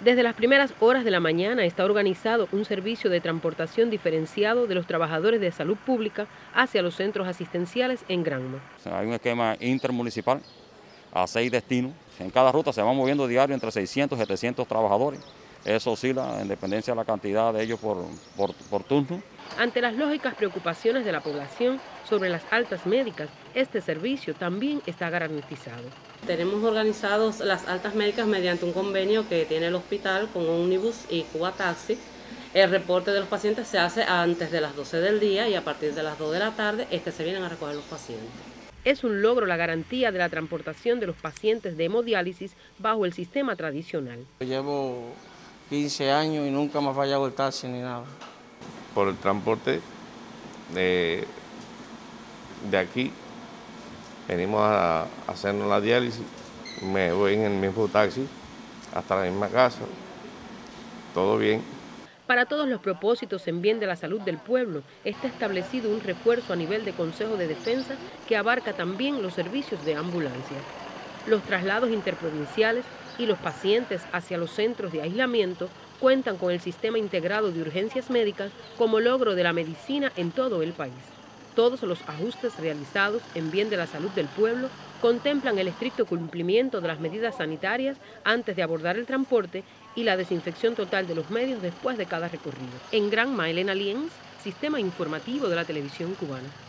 Desde las primeras horas de la mañana está organizado un servicio de transportación diferenciado de los trabajadores de salud pública hacia los centros asistenciales en Granma. Hay un esquema intermunicipal a seis destinos. En cada ruta se van moviendo diario entre 600 y 700 trabajadores. Eso oscila en dependencia de la cantidad de ellos por, por, por turno. Ante las lógicas preocupaciones de la población sobre las altas médicas, este servicio también está garantizado. Tenemos organizados las altas médicas mediante un convenio que tiene el hospital con Omnibus y Cuba Taxi. El reporte de los pacientes se hace antes de las 12 del día y a partir de las 2 de la tarde es que se vienen a recoger los pacientes. Es un logro la garantía de la transportación de los pacientes de hemodiálisis bajo el sistema tradicional. Llevo 15 años y nunca me ha fallado el taxi ni nada por el transporte de, de aquí. Venimos a, hacernos la diálisis, me voy en el mismo taxi hasta la misma casa, todo bien. Para todos los propósitos en bien de la salud del pueblo, está establecido un refuerzo a nivel de Consejo de Defensa que abarca también los servicios de ambulancia. Los traslados interprovinciales y los pacientes hacia los centros de aislamiento cuentan con el sistema integrado de urgencias médicas como logro de la medicina en todo el país. Todos los ajustes realizados en bien de la salud del pueblo contemplan el estricto cumplimiento de las medidas sanitarias antes de abordar el transporte y la desinfección total de los medios después de cada recorrido. En Granma, Elena Lienz, Sistema Informativo de la Televisión Cubana.